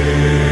Yeah.